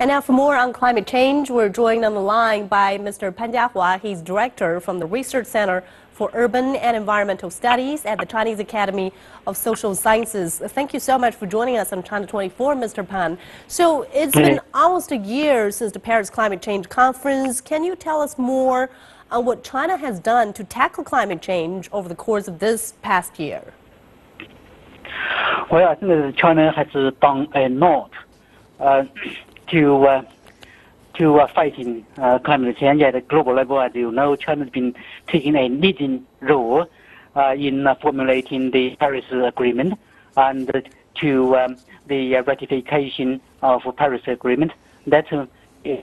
And now for more on climate change, we're joined on the line by Mr. Pan Jiahua. He's director from the Research Center for Urban and Environmental Studies at the Chinese Academy of Social Sciences. Thank you so much for joining us on China 24, Mr. Pan. So it's been almost a year since the Paris Climate Change Conference. Can you tell us more on what China has done to tackle climate change over the course of this past year? Well, I think China has done a lot. Uh, to uh, to uh, fighting uh, climate change at a global level. As you know, China has been taking a leading role uh, in uh, formulating the Paris Agreement and to um, the ratification of the Paris Agreement. That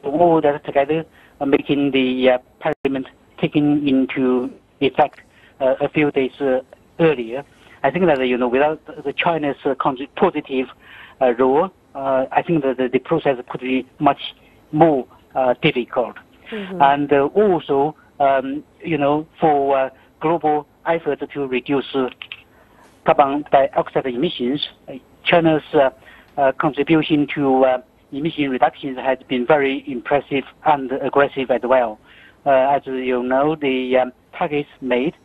all that together making the Paris Agreement taken into effect a few days earlier. I think that you know without the China's positive role uh, I think that the process could be much more uh, difficult. Mm-hmm. And uh, also, um, you know, for global effort to reduce carbon dioxide emissions, China's contribution to emission reductions has been very impressive and aggressive as well. as you know, the um, targets made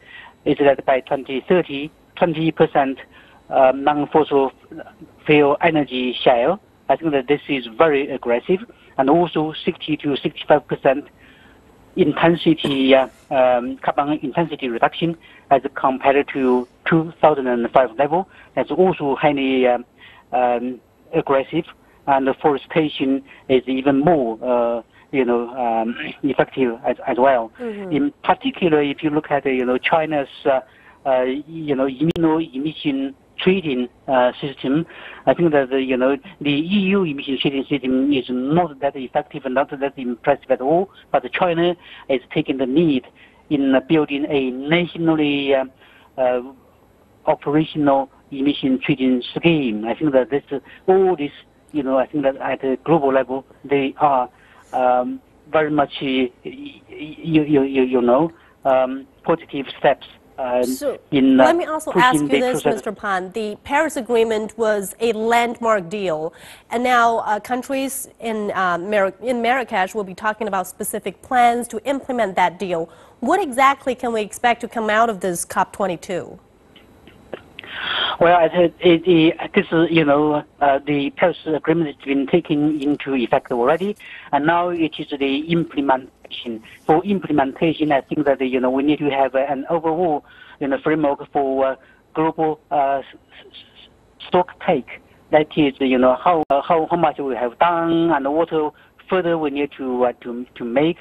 is that by 2030, 20% um, non-fossil fuel energy share. I think that this is very aggressive, and also 60 to 65 percent intensity uh, um, carbon intensity reduction as compared to 2005 level. That's also highly um, um, aggressive, and the forestation is even more. Uh, you know, um, effective as, as well. Mm-hmm. In particular, if you look at you know China's uh, uh, you know emission trading uh, system, I think that you know the EU emission trading system is not that effective not that impressive at all. But China is taking the lead in building a nationally uh, uh, operational emission trading scheme. I think that this all this you know I think that at a global level they are um, very much you you you, you know um, positive steps um, so in, let me also ask you this, Mr. Pan. The Paris Agreement was a landmark deal, and now uh, countries in, uh, Mar in Marrakesh will be talking about specific plans to implement that deal. What exactly can we expect to come out of this COP22? Well, I said it, it, this is, you know, uh, the Paris Agreement has been taken into effect already, and now it is the implementation. For implementation, I think that you know we need to have an overall you know framework for uh, global uh, stock take. That is, you know how how how much we have done and what further we need to uh, to to make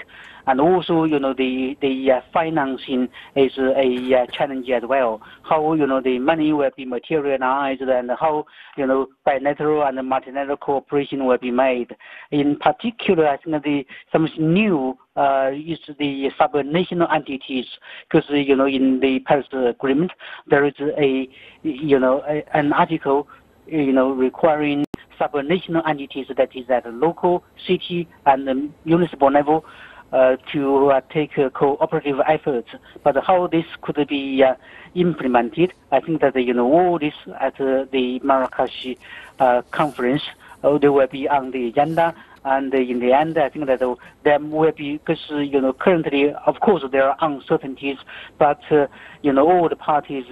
and also, you know, the the uh, financing is a uh, challenge as well. How, you know, the money will be materialized and how, you know, bilateral and multilateral cooperation will be made. In particular, I think the something new uh, is the subnational entities, because, you know, in the Paris Agreement, there is a, you know, a, an article, you know, requiring supranational entities that is at local, city, and municipal level uh, to uh, take cooperative efforts. But how this could be uh, implemented, I think that you know all this at the Marrakesh conference, they will be on the agenda. And in the end, I think that there will be, because, you know, currently, of course, there are uncertainties, but, you know, all the parties,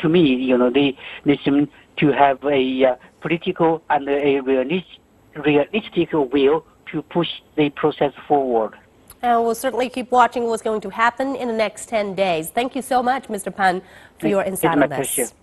to me, you know, they, they seem to have a uh, political and a realistic, realistic will to push the process forward. And we'll certainly keep watching what's going to happen in the next 10 days. Thank you so much, Mr. Pan, for your insight on this.